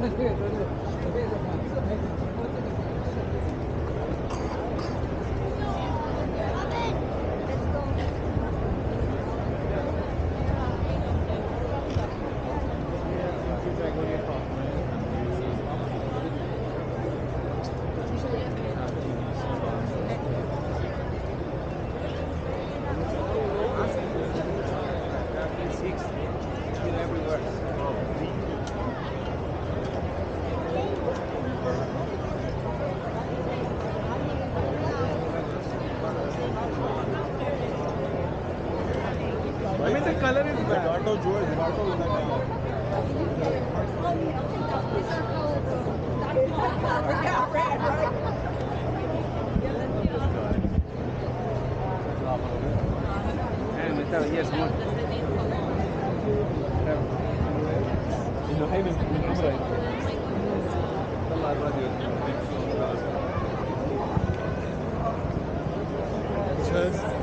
Bây giờ, các bạn cứ 贝，let's go I mean, the color is bad. Auto Joe, Auto is the color. Eh, esta belleza, amor. إنه هي من من عمري. طلع الراديو. Cheers.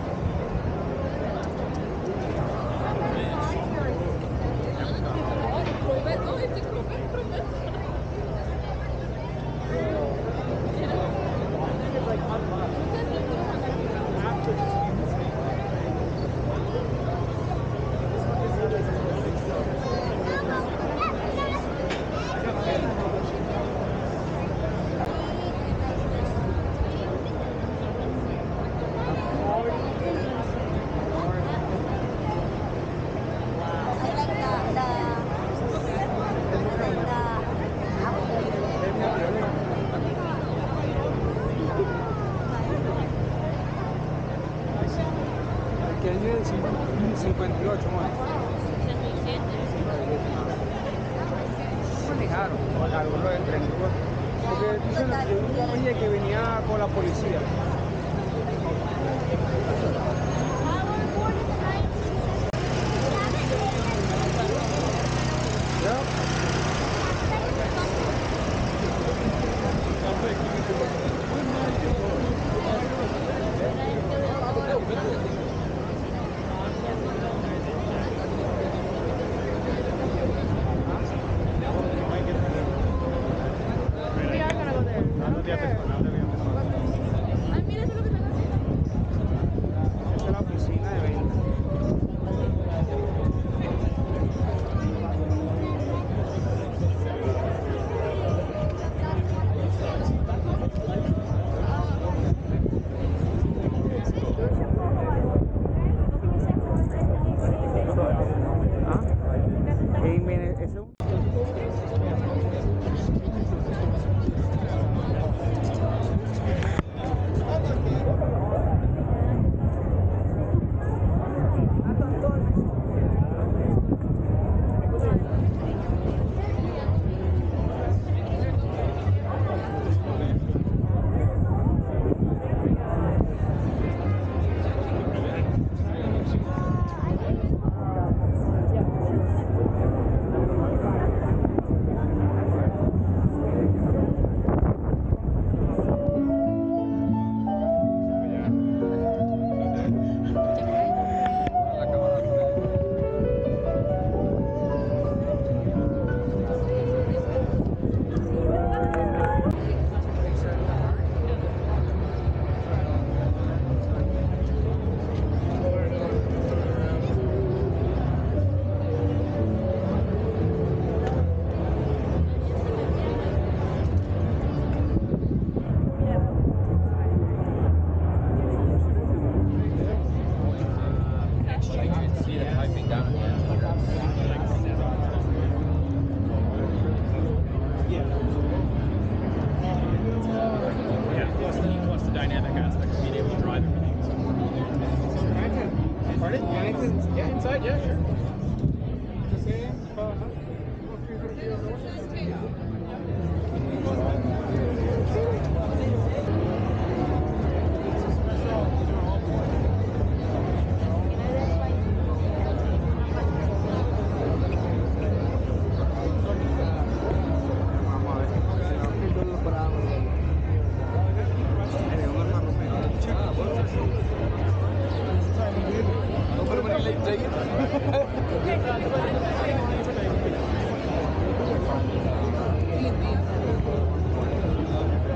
claro, algunos entre Porque dicen, yo oye que venía con la policía.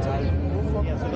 잘 공부하고 있어요.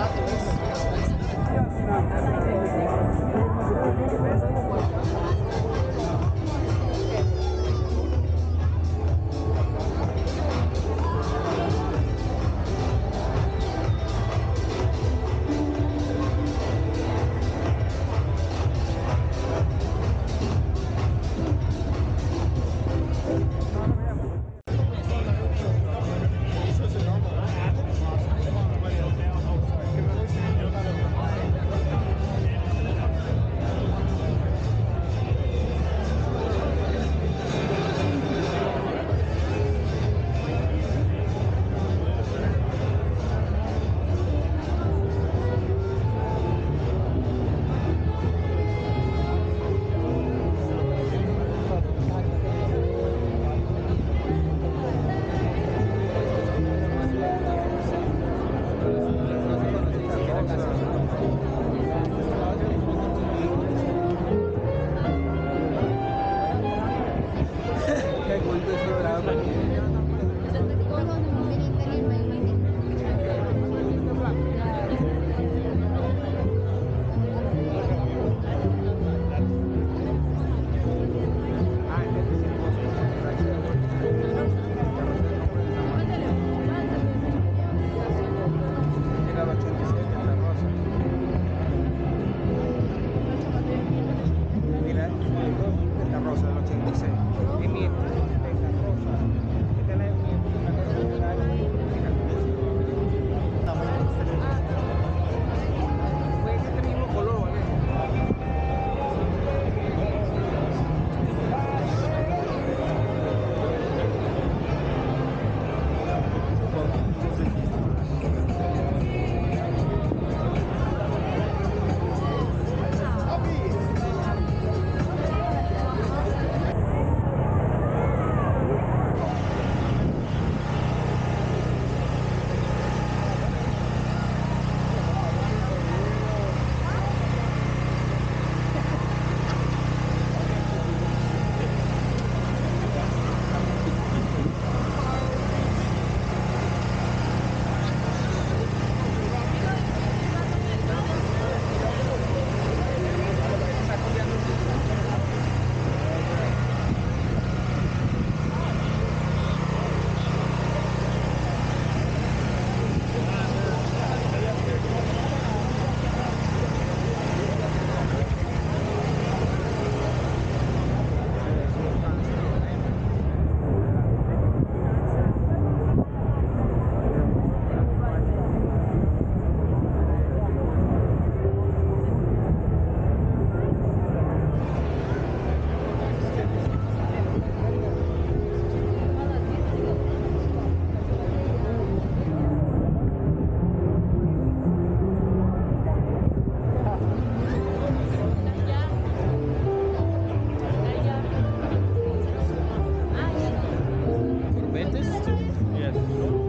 なと思います。this? Yes.